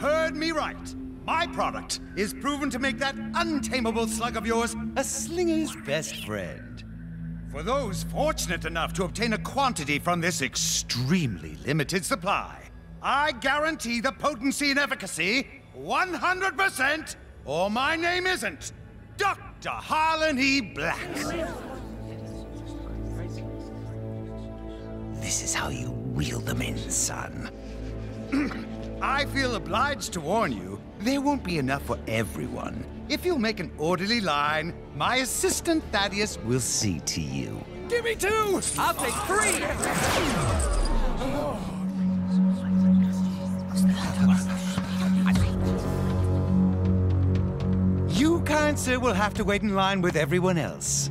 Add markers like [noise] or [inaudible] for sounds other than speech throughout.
heard me right. My product is proven to make that untamable slug of yours a slinger's best friend. For those fortunate enough to obtain a quantity from this extremely limited supply, I guarantee the potency and efficacy 100%, or my name isn't Dr. Harlan E. Blakk. This is how you reel them in, son. [clears throat] I feel obliged to warn you, there won't be enough for everyone. If you'll make an orderly line, my assistant Thaddeus will see to you. Give me two! I'll take three! You, kind sir, will have to wait in line with everyone else.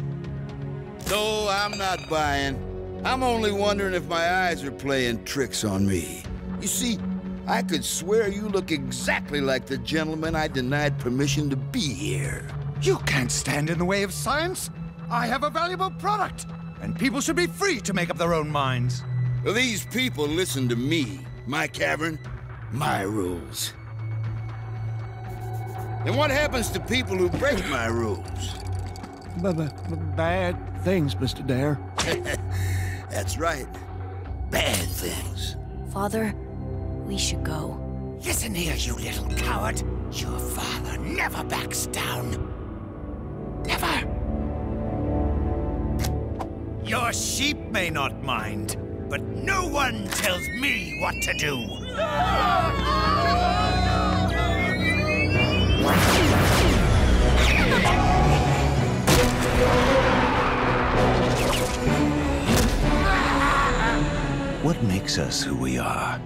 No, I'm not buying. I'm only wondering if my eyes are playing tricks on me. You see, I could swear you look exactly like the gentleman I denied permission to be here. You can't stand in the way of science. I have a valuable product, and people should be free to make up their own minds. These people listen to me, my cavern, my rules. And what happens to people who break my rules? Bad things, Mr. Dare. [laughs] That's right. Bad things. Father, we should go. Listen here, you little coward. Your father never backs down. Never. Your sheep may not mind, but no one tells me what to do. What makes us who we are?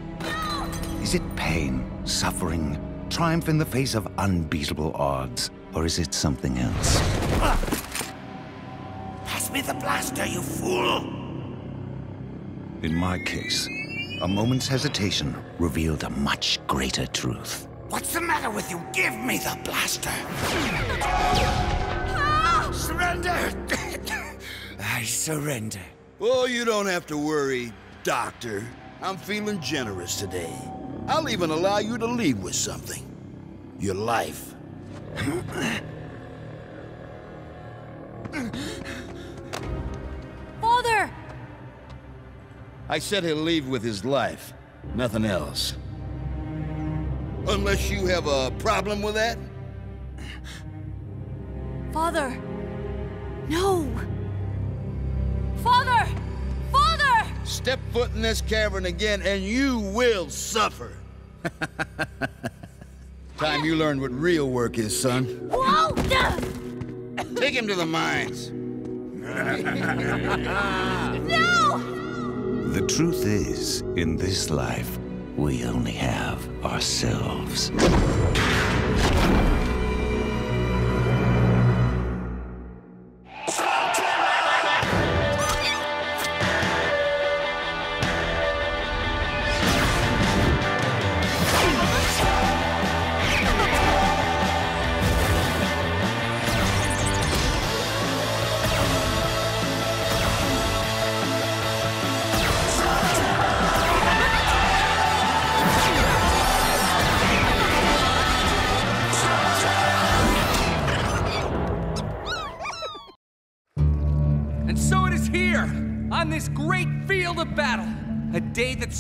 Is it pain, suffering, triumph in the face of unbeatable odds? Or is it something else? Pass me the blaster, you fool! In my case, a moment's hesitation revealed a much greater truth. What's the matter with you? Give me the blaster! Surrender! [coughs] I surrender. Oh, you don't have to worry, Doctor. I'm feeling generous today. I'll even allow you to leave with something. Your life. Father! I said he'll leave with his life. Nothing else. Unless you have a problem with that? Father! No! Father! Father! Step foot in this cavern again and you will suffer. [laughs] Time you learn what real work is, son. Whoa! Take him to the mines. [laughs] No! The truth is, in this life, we only have ourselves.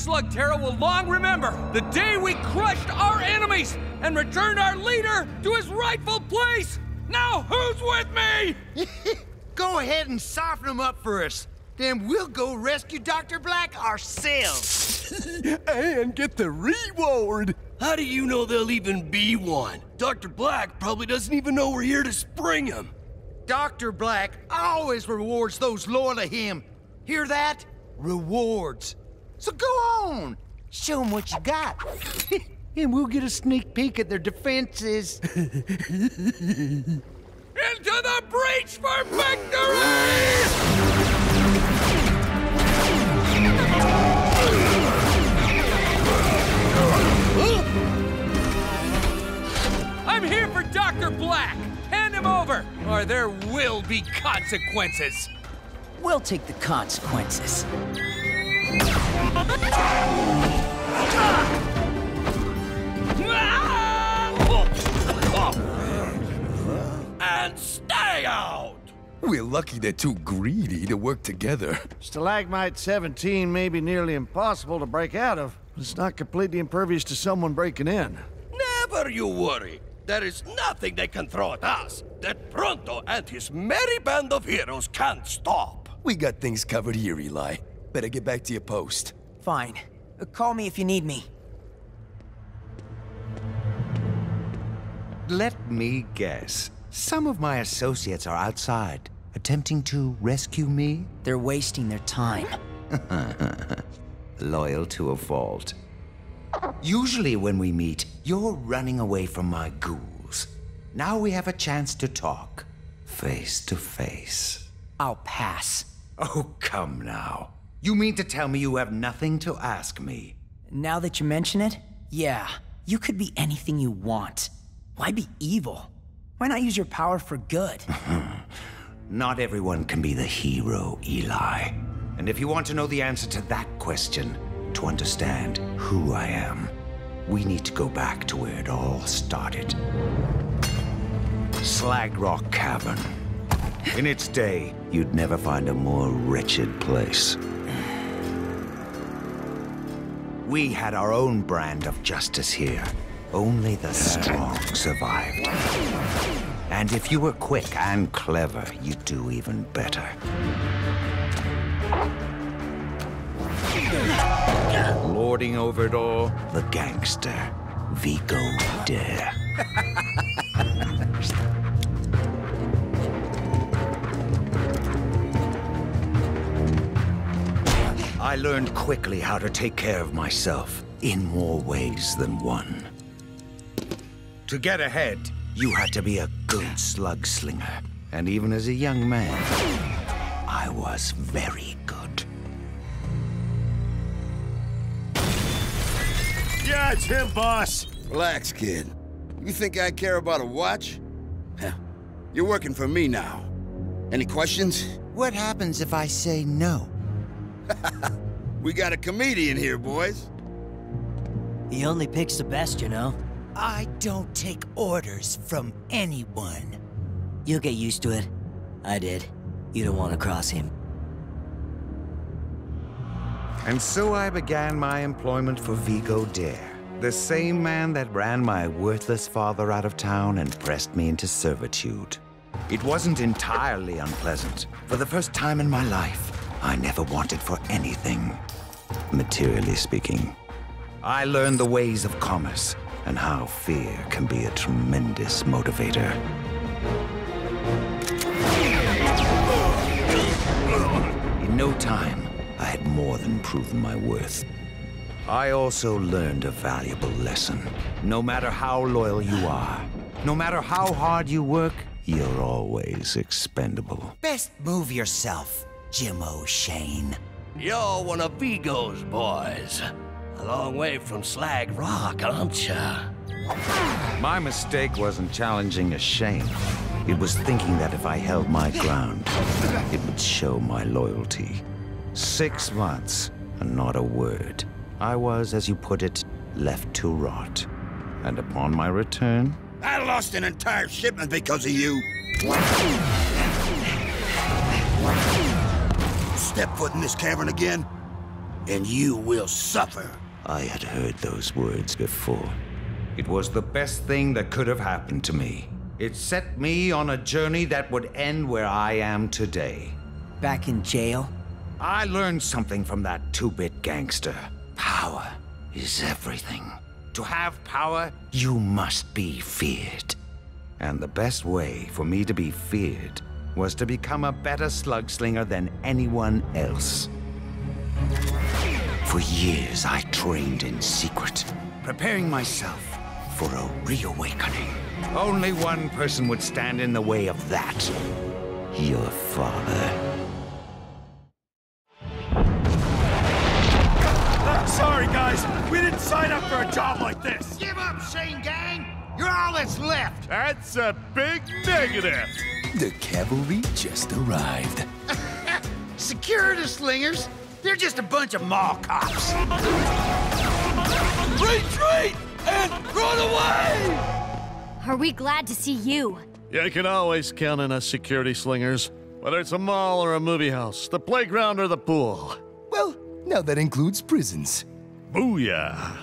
Slugterra will long remember. The day we crushed our enemies and returned our leader to his rightful place. Now, who's with me? [laughs] Go ahead and soften him up for us. Then we'll go rescue Dr. Blakk ourselves. [laughs] and get the reward. How do you know there'll even be one? Dr. Blakk probably doesn't even know we're here to spring him. Dr. Blakk always rewards those loyal to him. Hear that? Rewards. So go on. Show them what you got. [laughs] and we'll get a sneak peek at their defenses. [laughs] Into the breach for victory! [gasps] I'm here for Dr. Blakk. Hand him over, or there will be consequences. We'll take the consequences. And stay out! We're lucky they're too greedy to work together. Stalagmite 17 may be nearly impossible to break out of, it's not completely impervious to someone breaking in. Never you worry. There is nothing they can throw at us that Pronto and his merry band of heroes can't stop. We got things covered here, Eli. Better get back to your post. Fine. Uh, Call me if you need me. Let me guess. Some of my associates are outside, attempting to rescue me? They're wasting their time. [laughs] Loyal to a fault. Usually when we meet, you're running away from my ghouls. Now we have a chance to talk. Face to face. I'll pass. Oh, come now. You mean to tell me you have nothing to ask me? Now that you mention it, yeah, you could be anything you want. Why be evil? Why not use your power for good? [laughs] Not everyone can be the hero, Eli. And if you want to know the answer to that question, to understand who I am, we need to go back to where it all started. Slag Rock Cavern. In its day, you'd never find a more wretched place. We had our own brand of justice here. Only the strong survived. And if you were quick and clever, you'd do even better. Lording over it all, the gangster, Vigo Dare. I learned quickly how to take care of myself in more ways than one. To get ahead, you had to be a good slug slinger. And even as a young man, I was very good. Yeah, it's him, boss. Relax, kid. You think I care about a watch? Heh. You're working for me now. Any questions? What happens if I say no? [laughs] We got a comedian here, boys. He only picks the best, you know. I don't take orders from anyone. You'll get used to it. I did. You don't want to cross him. And so I began my employment for Vigo Dare, the same man that ran my worthless father out of town and pressed me into servitude. It wasn't entirely unpleasant. For the first time in my life, I never wanted for anything, materially speaking. I learned the ways of commerce and how fear can be a tremendous motivator. In no time, I had more than proven my worth. I also learned a valuable lesson. No matter how loyal you are, no matter how hard you work, you're always expendable. Best move yourself, Jim O'Shane. You're one of Vigo's boys. A long way from Slag Rock, aren't ya? My mistake wasn't challenging a Shane. It was thinking that if I held my ground, it would show my loyalty. Six months, and not a word. I was, as you put it, left to rot. And upon my return, I lost an entire shipment because of you. Step foot in this cavern again, and you will suffer. I had heard those words before. It was the best thing that could have happened to me. It set me on a journey that would end where I am today. Back in jail? I learned something from that two-bit gangster. Power is everything. To have power, you must be feared. And the best way for me to be feared was to become a better slug slinger than anyone else. For years, I trained in secret, preparing myself for a reawakening. Only one person would stand in the way of that. Your father. Sorry, guys. We didn't sign up for a job like this. Give up, Shane Gang! You're all that's left! That's a big negative. The cavalry just arrived. [laughs] Security slingers? They're just a bunch of mall cops. Retreat and run away! Are we glad to see you? You can always count on us security slingers. Whether it's a mall or a movie house, the playground or the pool. Well, now that includes prisons. Booyah!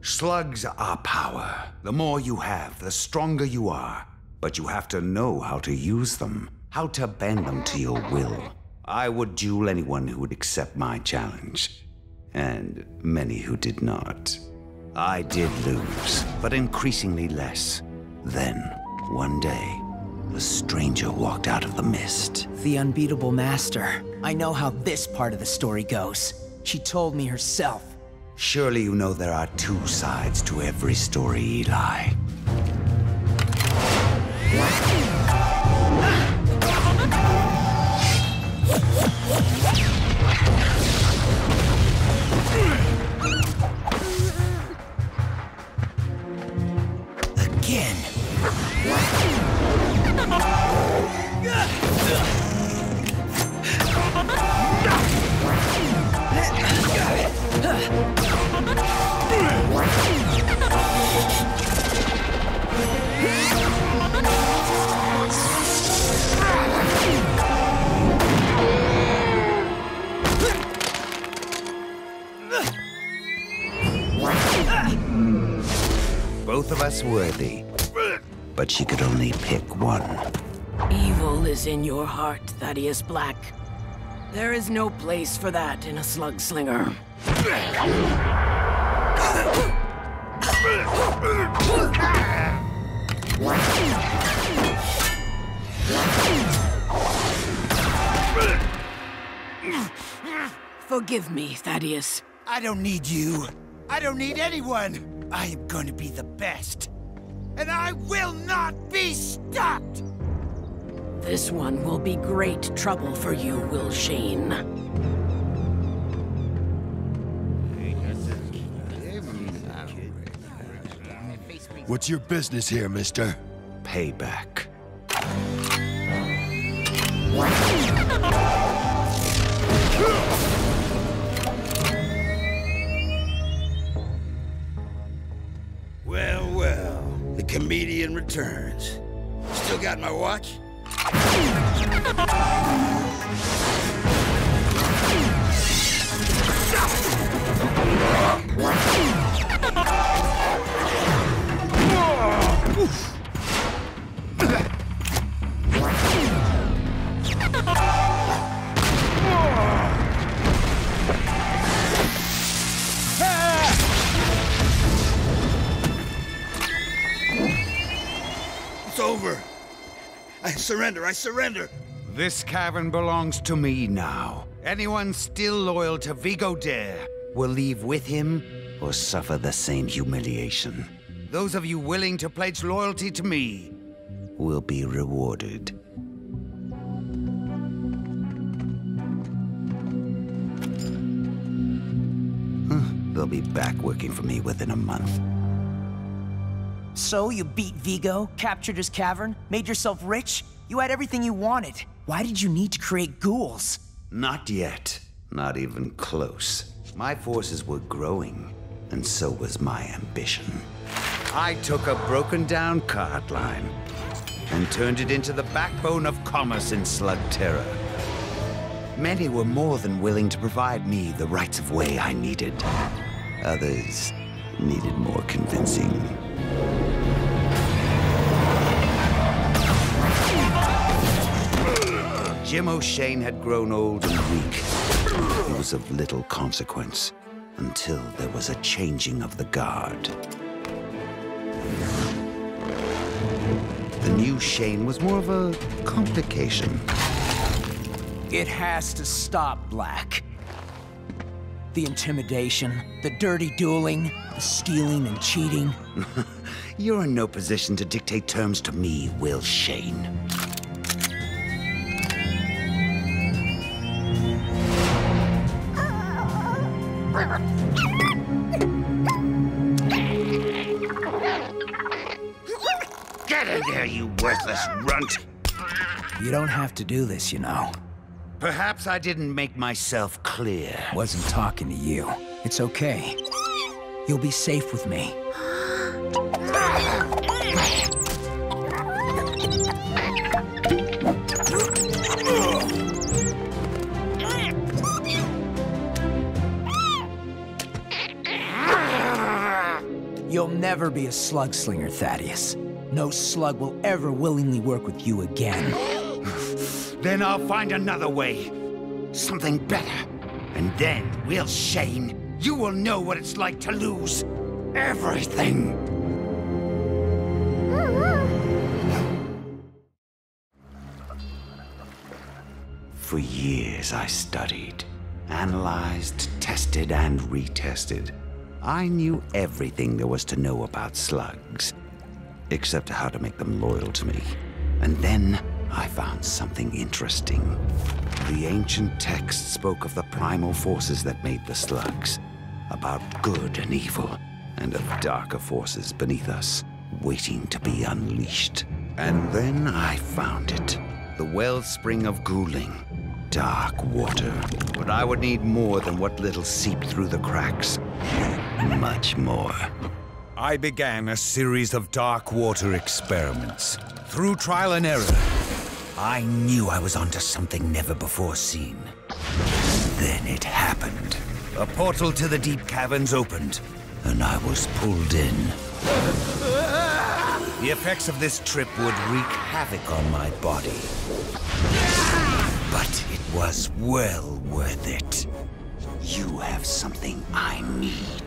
Slugs are power. The more you have, the stronger you are. But you have to know how to use them, how to bend them to your will. I would duel anyone who would accept my challenge, and many who did not. I did lose, but increasingly less. Then, one day, a stranger walked out of the mist. The unbeatable master. I know how this part of the story goes. She told me herself. Surely you know there are two sides to every story, Eli. Again. Worthy. But she could only pick one. Evil is in your heart, Thaddeus Blakk. There is no place for that in a slug slinger. Forgive me, Thaddeus. I don't need you. I don't need anyone. I am going to be the best. And I will not be stopped! This one will be great trouble for you, Will Shane. What's your business here, mister? Payback. Comedian returns. Still got my watch? [laughs] It's over. I surrender, I surrender. This cavern belongs to me now. Anyone still loyal to Vigo Dare will leave with him or suffer the same humiliation. Those of you willing to pledge loyalty to me will be rewarded. They'll be back working for me within a month. So you beat Vigo, captured his cavern, made yourself rich? You had everything you wanted. Why did you need to create ghouls? Not yet. Not even close. My forces were growing, and so was my ambition. I took a broken down cart line and turned it into the backbone of commerce in Slug Terra. Many were more than willing to provide me the rights of way I needed. Others needed more convincing. Jim O'Shane had grown old and weak. He was of little consequence until there was a changing of the guard. The new Shane was more of a complication. It has to stop, Blakk. The intimidation, the dirty dueling, the stealing and cheating. [laughs] You're in no position to dictate terms to me, Will Shane. worthless runt. You don't have to do this, you know. Perhaps I didn't make myself clear. Wasn't talking to you. It's okay. You'll be safe with me. You'll never be a slug slinger, Thaddeus. No slug will ever willingly work with you again. [gasps] then I'll find another way. Something better. And then, Will Shane, you will know what it's like to lose everything. For years I studied, analyzed, tested, and retested. I knew everything there was to know about slugs, except how to make them loyal to me. And then I found something interesting. The ancient text spoke of the primal forces that made the slugs, about good and evil, and of darker forces beneath us, waiting to be unleashed. And then I found it. The wellspring of Ghouling. Dark water. But I would need more than what little seeped through the cracks. Much more. I began a series of dark water experiments. Through trial and error, I knew I was onto something never before seen. Then it happened. A portal to the deep caverns opened, and I was pulled in. The effects of this trip would wreak havoc on my body. But it was well worth it. You have something I need.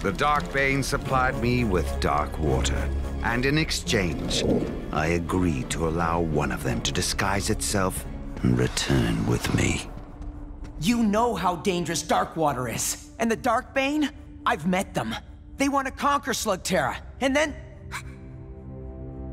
The Darkbane supplied me with dark water, and in exchange, I agreed to allow one of them to disguise itself and return with me. You know how dangerous Darkwater is, and the Darkbane? I've met them. They want to conquer Slugterra, and then...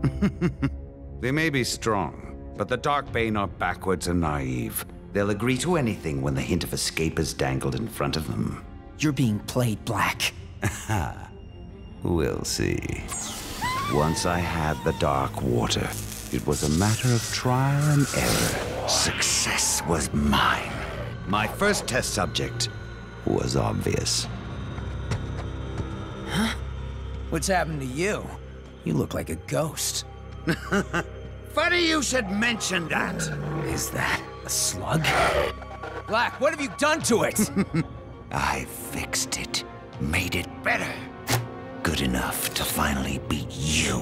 [laughs] they may be strong, but the Darkbane are backwards and naive. They'll agree to anything when the hint of escape is dangled in front of them. You're being played, Blakk. [laughs] we'll see. Once I had the dark water, it was a matter of trial and error. Success was mine. My first test subject was obvious. Huh? What's happened to you? You look like a ghost. [laughs] Funny you should mention that. Is that a slug? Blakk, what have you done to it? [laughs] I fixed it. Made it better. Good enough to finally beat you.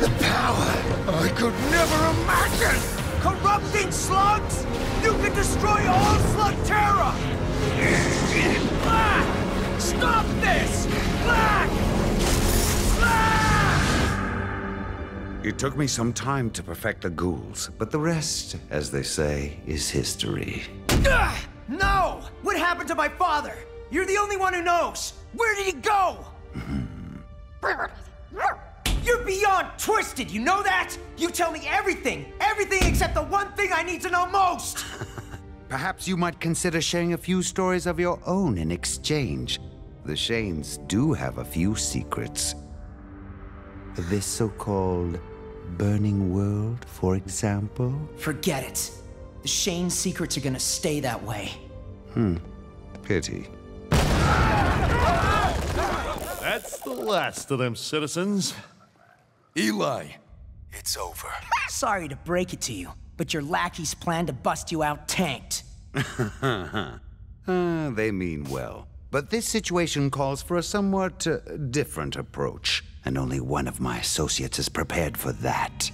The power I could never imagine! Corrupting slugs! You can destroy all Slugterra! Blakk! Stop this! Blakk! Blakk! It took me some time to perfect the ghouls, but the rest, as they say, is history. No! What happened to my father? You're the only one who knows! Where did he go? [laughs] You're beyond twisted, you know that? You tell me everything, everything except the one thing I need to know most! [laughs] Perhaps you might consider sharing a few stories of your own in exchange. The Shanes do have a few secrets. This so-called burning world, for example? Forget it. The Shane secrets are gonna stay that way. Hmm. Pity. That's the last of them citizens. Eli, it's over. [laughs] Sorry to break it to you, but your lackey's plan to bust you out tanked. uh, [laughs] they mean well. But this situation calls for a somewhat uh, different approach and only one of my associates is prepared for that.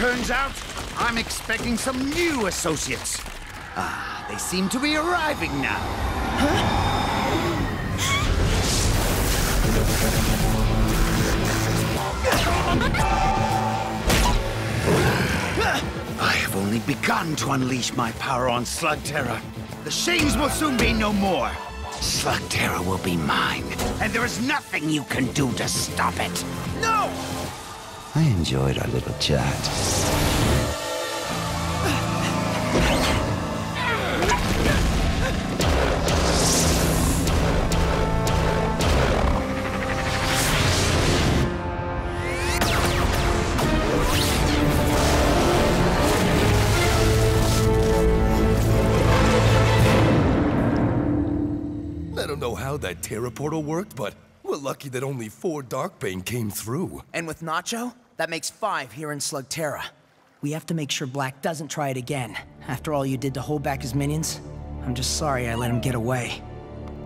Turns out, I'm expecting some new associates. Ah, they seem to be arriving now. Huh? I have only begun to unleash my power on Slugterra. The Shanes will soon be no more. Slugterra will be mine, and there is nothing you can do to stop it. No! I enjoyed our little chat. I don't know how that Terra portal worked, but we're lucky that only four Darkbane came through. And with Nacho, that makes five here in Slugterra. We have to make sure Blakk doesn't try it again. After all you did to hold back his minions, I'm just sorry I let him get away.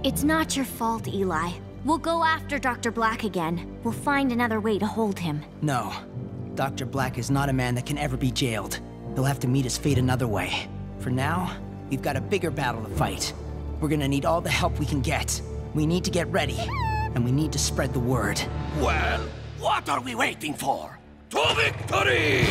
It's not your fault, Eli. We'll go after Dr. Blakk again. We'll find another way to hold him. No. Dr. Blakk is not a man that can ever be jailed. He'll have to meet his fate another way. For now, we've got a bigger battle to fight. We're gonna need all the help we can get. We need to get ready. And we need to spread the word. Well, what are we waiting for? To victory!